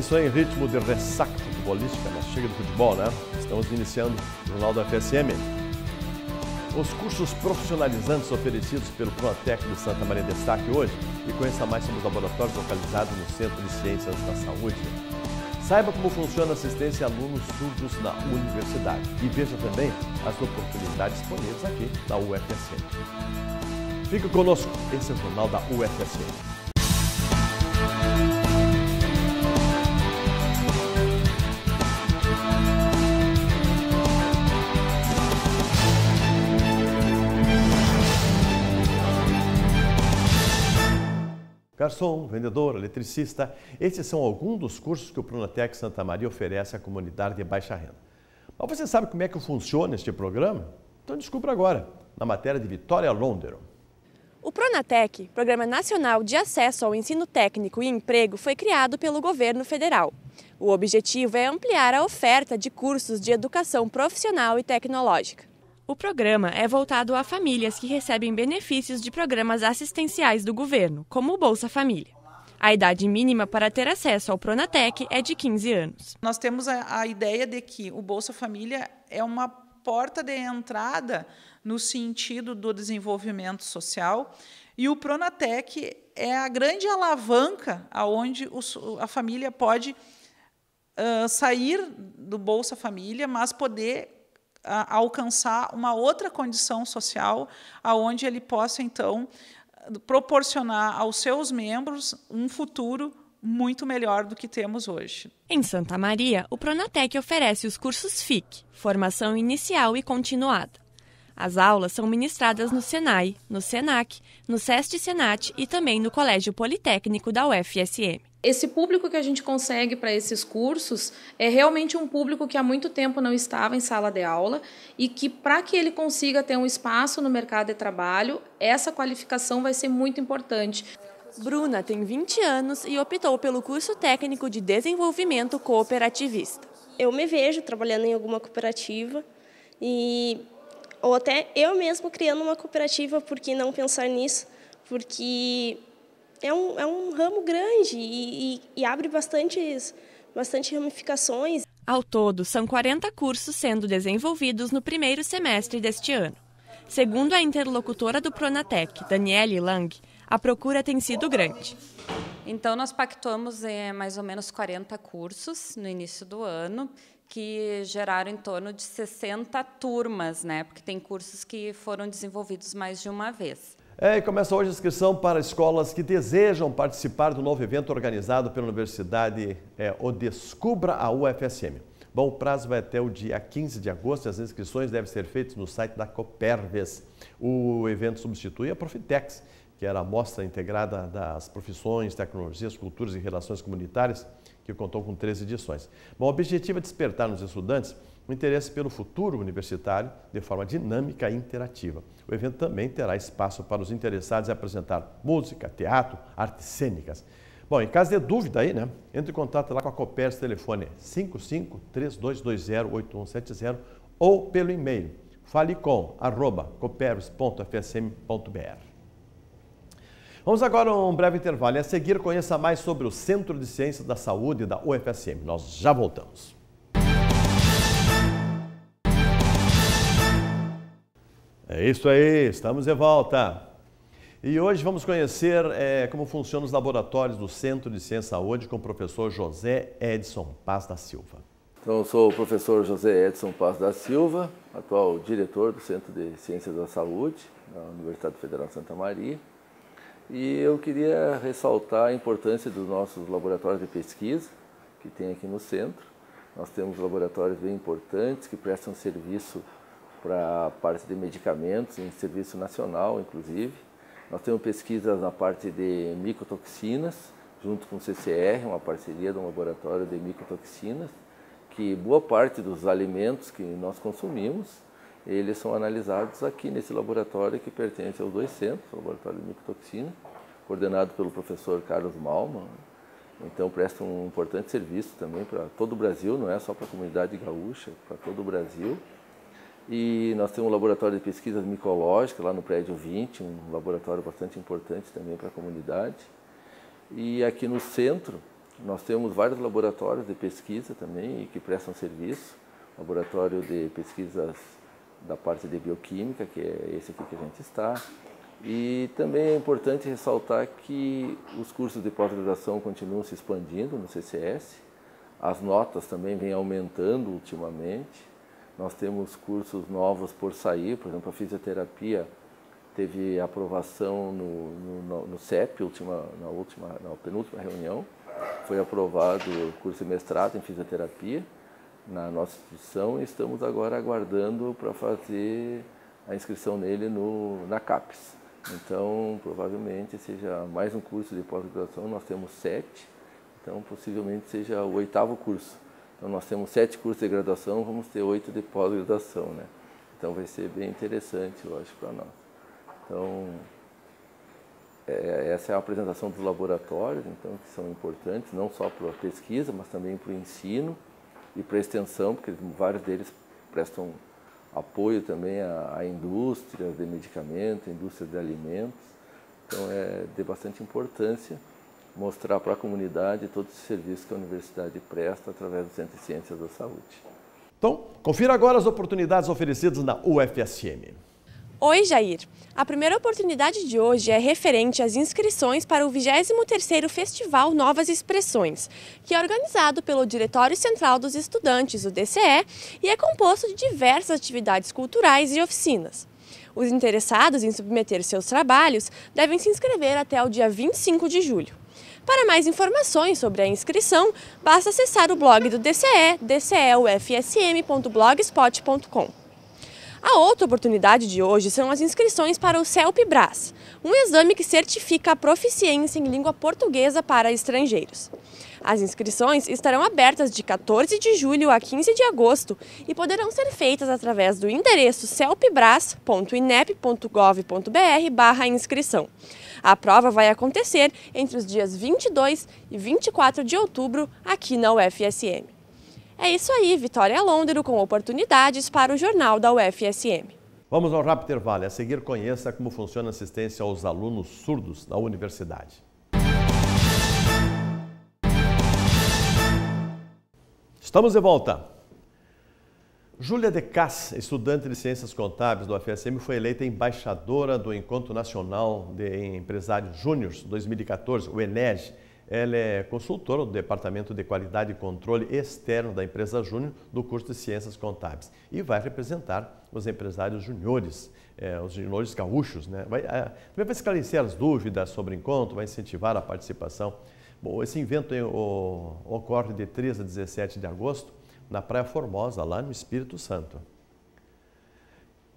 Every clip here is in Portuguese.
É isso aí, em ritmo de ressaca futebolística, mas chega do futebol, né? Estamos iniciando o Jornal da FSM. Os cursos profissionalizantes oferecidos pelo Pronatec de Santa Maria destaque hoje e conheça mais sobre os laboratórios localizados no Centro de Ciências da Saúde. Saiba como funciona a assistência a alunos surdos na universidade e veja também as oportunidades disponíveis aqui na UFSM. Fique conosco, esse é o Jornal da UFSM. Garçom, vendedor, eletricista, esses são alguns dos cursos que o Pronatec Santa Maria oferece à comunidade de baixa renda. Mas você sabe como é que funciona este programa? Então descubra agora, na matéria de Vitória Londero. O Pronatec, Programa Nacional de Acesso ao Ensino Técnico e Emprego, foi criado pelo governo federal. O objetivo é ampliar a oferta de cursos de educação profissional e tecnológica. O programa é voltado a famílias que recebem benefícios de programas assistenciais do governo, como o Bolsa Família. A idade mínima para ter acesso ao Pronatec é de 15 anos. Nós temos a, a ideia de que o Bolsa Família é uma porta de entrada no sentido do desenvolvimento social e o Pronatec é a grande alavanca aonde a família pode uh, sair do Bolsa Família, mas poder a, alcançar uma outra condição social, aonde ele possa então proporcionar aos seus membros um futuro muito melhor do que temos hoje. Em Santa Maria, o Pronatec oferece os cursos FIC, formação inicial e continuada. As aulas são ministradas no Senai, no Senac, no SEST Senat e também no Colégio Politécnico da UFSM. Esse público que a gente consegue para esses cursos é realmente um público que há muito tempo não estava em sala de aula e que, para que ele consiga ter um espaço no mercado de trabalho, essa qualificação vai ser muito importante. Bruna tem 20 anos e optou pelo curso técnico de desenvolvimento cooperativista. Eu me vejo trabalhando em alguma cooperativa e ou até eu mesmo criando uma cooperativa, por que não pensar nisso? Porque é um, é um ramo grande e, e, e abre bastantes, bastante ramificações. Ao todo, são 40 cursos sendo desenvolvidos no primeiro semestre deste ano. Segundo a interlocutora do Pronatec, Daniele Lang, a procura tem sido grande. Então, nós pactuamos é, mais ou menos 40 cursos no início do ano, que geraram em torno de 60 turmas, né? porque tem cursos que foram desenvolvidos mais de uma vez. É, e começa hoje a inscrição para escolas que desejam participar do novo evento organizado pela Universidade é, O Descubra a UFSM. Bom, o prazo vai até o dia 15 de agosto e as inscrições devem ser feitas no site da Coperves. O evento substitui a Profitex, que era a mostra integrada das profissões, tecnologias, culturas e relações comunitárias, que contou com três edições. Bom, o objetivo é despertar nos estudantes o interesse pelo futuro universitário de forma dinâmica e interativa. O evento também terá espaço para os interessados em apresentar música, teatro, artes cênicas. Bom, em caso de dúvida aí, né, entre em contato lá com a Copers, telefone 55 3220 8170 ou pelo e-mail falecom@copers.fsm.br. Vamos agora a um breve intervalo e a seguir conheça mais sobre o Centro de Ciências da Saúde da UFSM. Nós já voltamos. É isso aí, estamos de volta. E hoje vamos conhecer é, como funcionam os laboratórios do Centro de Ciência e Saúde com o professor José Edson Paz da Silva. Então, eu sou o professor José Edson Paz da Silva, atual diretor do Centro de Ciências da Saúde da Universidade Federal de Santa Maria. E eu queria ressaltar a importância dos nossos laboratórios de pesquisa que tem aqui no centro. Nós temos laboratórios bem importantes que prestam serviço para a parte de medicamentos, em serviço nacional, inclusive. Nós temos pesquisas na parte de micotoxinas, junto com o CCR, uma parceria do laboratório de micotoxinas, que boa parte dos alimentos que nós consumimos, eles são analisados aqui nesse laboratório que pertence aos dois centros, o Laboratório de Micotoxina, coordenado pelo professor Carlos Malman. Então presta um importante serviço também para todo o Brasil, não é só para a comunidade gaúcha, para todo o Brasil. E nós temos um laboratório de pesquisas micológicas lá no prédio 20, um laboratório bastante importante também para a comunidade. E aqui no centro, Nós temos vários laboratórios de pesquisa também que prestam serviço. Laboratório de pesquisas da parte de bioquímica, que é esse aqui que a gente está. E também é importante ressaltar que os cursos de pós-graduação continuam se expandindo no CCS. As notas também vêm aumentando ultimamente. Nós temos cursos novos por sair, por exemplo, a fisioterapia teve aprovação no, no, no CEP, última, na, última, na penúltima reunião. Foi aprovado o curso de mestrado em fisioterapia na nossa instituição e estamos agora aguardando para fazer a inscrição nele no, na CAPES. Então, provavelmente seja mais um curso de pós-graduação, nós temos sete, então possivelmente seja o oitavo curso. Então nós temos sete cursos de graduação, vamos ter oito de pós-graduação, né? Então vai ser bem interessante, eu acho, para nós. Então, é, essa é a apresentação dos laboratórios, então, que são importantes, não só para a pesquisa, mas também para o ensino e para extensão, porque vários deles prestam apoio também à, à indústria de medicamentos, à indústria de alimentos. Então, é de bastante importância mostrar para a comunidade todos os serviços que a universidade presta através do Centro de Ciências da Saúde. Então, confira agora as oportunidades oferecidas na UFSM. Oi, Jair. A primeira oportunidade de hoje é referente às inscrições para o 23º Festival Novas Expressões, que é organizado pelo Diretório Central dos Estudantes, o DCE, e é composto de diversas atividades culturais e oficinas. Os interessados em submeter seus trabalhos devem se inscrever até o dia 25 de julho. Para mais informações sobre a inscrição, basta acessar o blog do DCE, dceufsm.blogspot.com. A outra oportunidade de hoje são as inscrições para o CELP-BRAS, um exame que certifica a proficiência em língua portuguesa para estrangeiros. As inscrições estarão abertas de 14 de julho a 15 de agosto e poderão ser feitas através do endereço celpbras.inep.gov.br barra inscrição. A prova vai acontecer entre os dias 22 e 24 de outubro aqui na UFSM. É isso aí, Vitória Londero com oportunidades para o Jornal da UFSM. Vamos ao rápido intervalo. A seguir, conheça como funciona a assistência aos alunos surdos na universidade. Estamos de volta. Júlia De Cass, estudante de Ciências Contábeis do UFSM, foi eleita embaixadora do Encontro Nacional de Empresários Júniores 2014, o ENEG, ela é consultora do Departamento de Qualidade e Controle Externo da empresa Júnior do curso de Ciências Contábeis e vai representar os empresários juniores, é, os juniores gaúchos. Né? Vai, é, vai esclarecer as dúvidas sobre o encontro, vai incentivar a participação. Bom, esse evento o, ocorre de 13 a 17 de agosto na Praia Formosa, lá no Espírito Santo.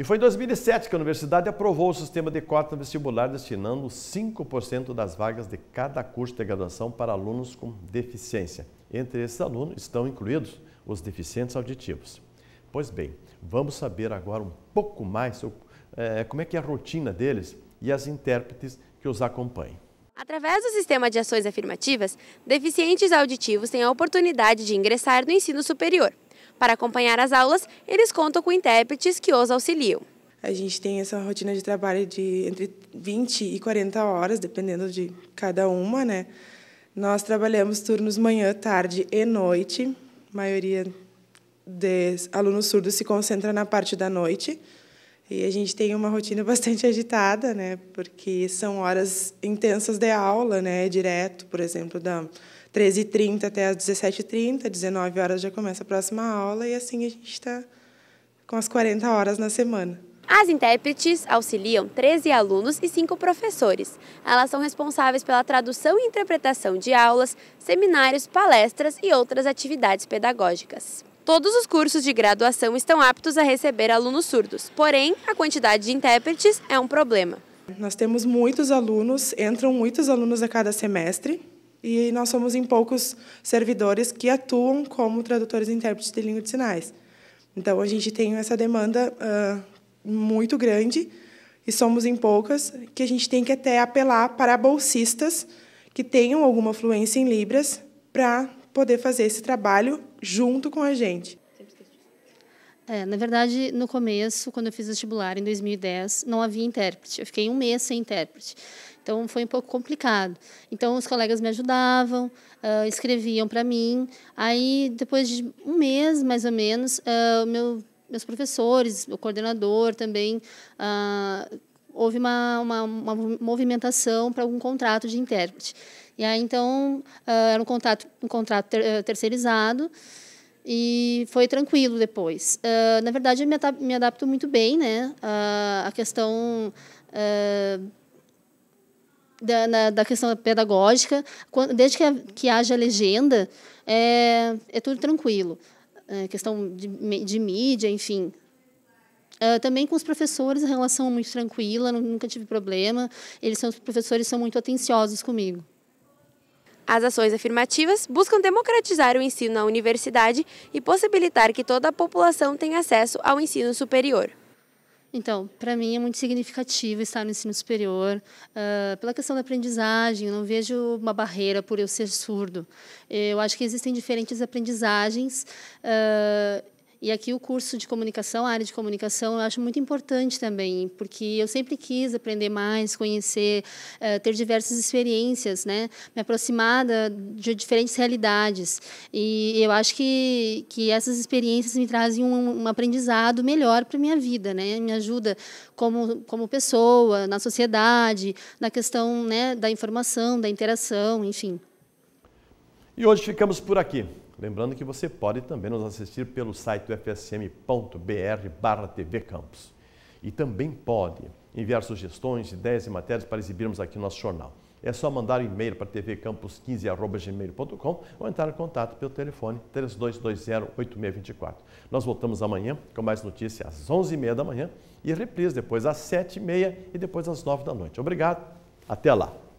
E foi em 2007 que a universidade aprovou o sistema de cota vestibular destinando 5% das vagas de cada curso de graduação para alunos com deficiência. Entre esses alunos estão incluídos os deficientes auditivos. Pois bem, vamos saber agora um pouco mais sobre é, como é que é a rotina deles e as intérpretes que os acompanham. Através do sistema de ações afirmativas, deficientes auditivos têm a oportunidade de ingressar no ensino superior. Para acompanhar as aulas, eles contam com intérpretes que os auxiliam. A gente tem essa rotina de trabalho de entre 20 e 40 horas, dependendo de cada uma, né? Nós trabalhamos turnos manhã, tarde e noite. A maioria dos alunos surdos se concentra na parte da noite. E a gente tem uma rotina bastante agitada, né? Porque são horas intensas de aula, né? Direto, por exemplo, da 13h30 até as 17h30, 19 horas já começa a próxima aula e assim a gente está com as 40 horas na semana. As intérpretes auxiliam 13 alunos e 5 professores. Elas são responsáveis pela tradução e interpretação de aulas, seminários, palestras e outras atividades pedagógicas. Todos os cursos de graduação estão aptos a receber alunos surdos, porém, a quantidade de intérpretes é um problema. Nós temos muitos alunos, entram muitos alunos a cada semestre, e nós somos em poucos servidores que atuam como tradutores e intérpretes de língua de sinais. Então, a gente tem essa demanda uh, muito grande e somos em poucas que a gente tem que até apelar para bolsistas que tenham alguma fluência em Libras para poder fazer esse trabalho junto com a gente. É, na verdade, no começo, quando eu fiz vestibular, em 2010, não havia intérprete. Eu fiquei um mês sem intérprete. Então foi um pouco complicado. Então os colegas me ajudavam, uh, escreviam para mim. Aí depois de um mês mais ou menos, uh, meu, meus professores, o coordenador também uh, houve uma, uma, uma movimentação para algum contrato de intérprete. E aí então era um contrato um contrato ter, terceirizado e foi tranquilo depois. Na verdade, eu me, adapto, muito bem, né? A questão da, na, da questão pedagógica, quando, desde que, que haja legenda, é, é tudo tranquilo. É, questão de, de mídia, enfim. também com os professores, a relação é muito tranquila, nunca tive problema. Eles são os professores são muito atenciosos comigo. As ações afirmativas buscam democratizar o ensino na universidade e possibilitar que toda a população tenha acesso ao ensino superior. Então, para mim é muito significativo estar no ensino superior. Uh, pela questão da aprendizagem, eu não vejo uma barreira por eu ser surdo. Eu acho que existem diferentes aprendizagens. Uh, e aqui o curso de comunicação, a área de comunicação, eu acho muito importante também, porque eu sempre quis aprender mais, conhecer, eh, ter diversas experiências, né? me aproximar de diferentes realidades. E eu acho que, que essas experiências me trazem um, um aprendizado melhor para a minha vida, né? me ajuda como, como pessoa, na sociedade, na questão né, da informação, da interação, enfim. E hoje ficamos por aqui. Lembrando que você pode também nos assistir pelo site fsm.br barra TV Campus. E também pode enviar sugestões, ideias e matérias para exibirmos aqui no nosso jornal. É só mandar um e-mail para tvcampus15.gmail.com ou entrar em contato pelo telefone 3220-8624. Nós voltamos amanhã com mais notícias às 11h30 da manhã e reprise depois às 7h30 e depois às 9 da noite. Obrigado, até lá!